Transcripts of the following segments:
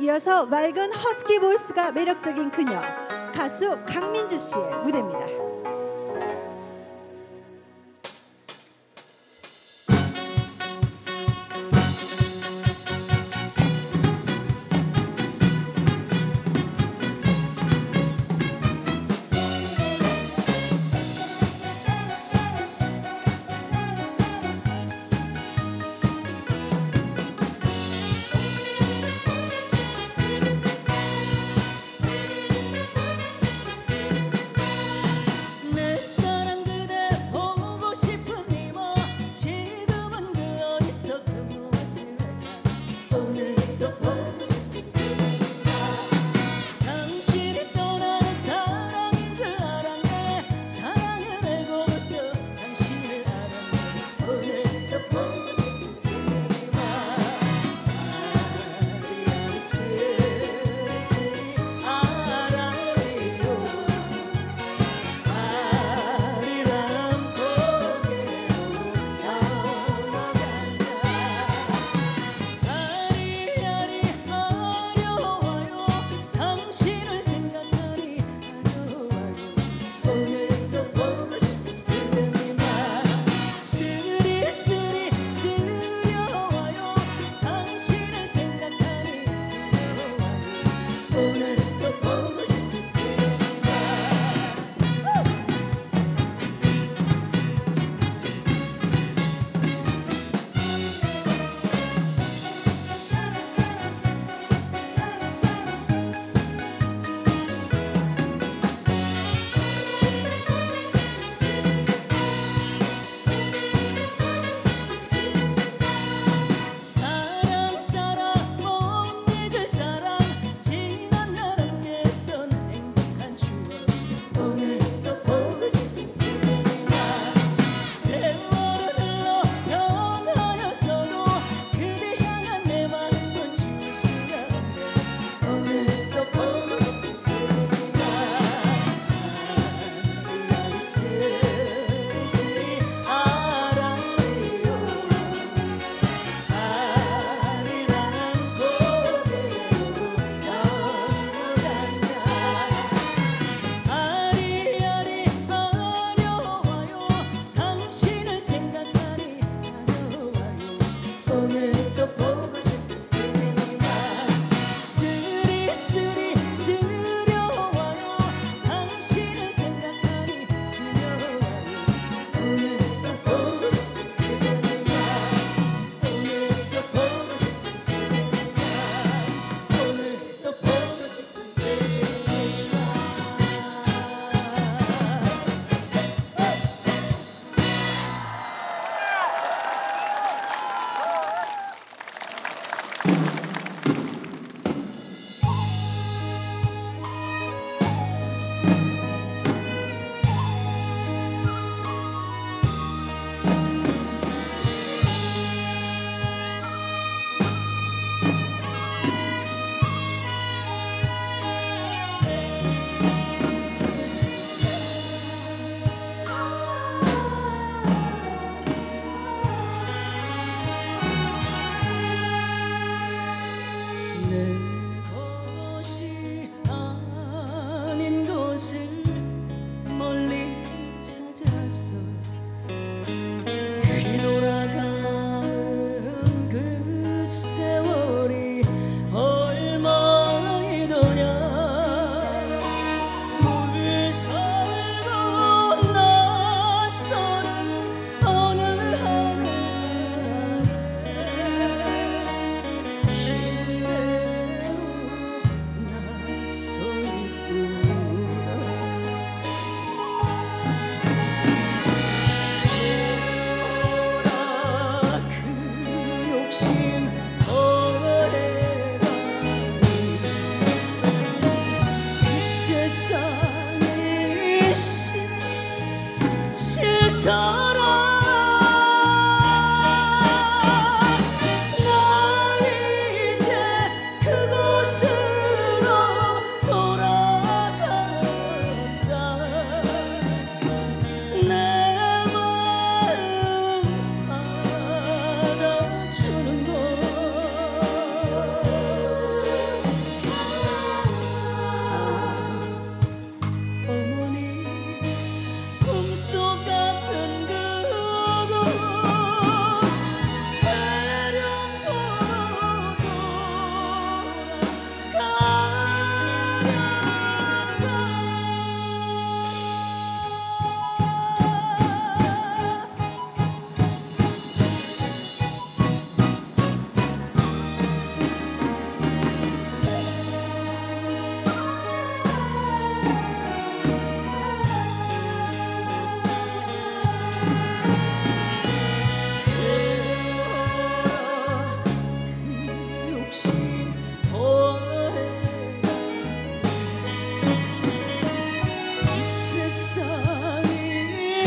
이어서 맑은 허스키 보이스가 매력적인 그녀 가수 강민주 씨의 무대입니다.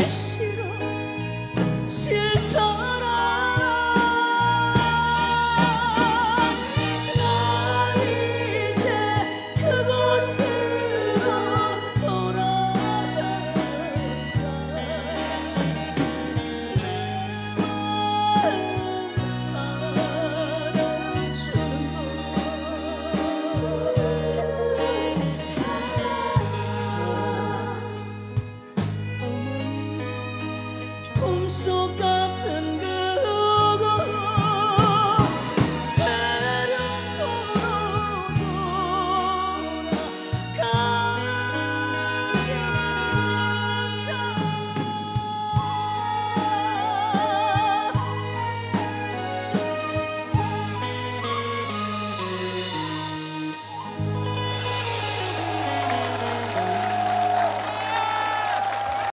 Yes.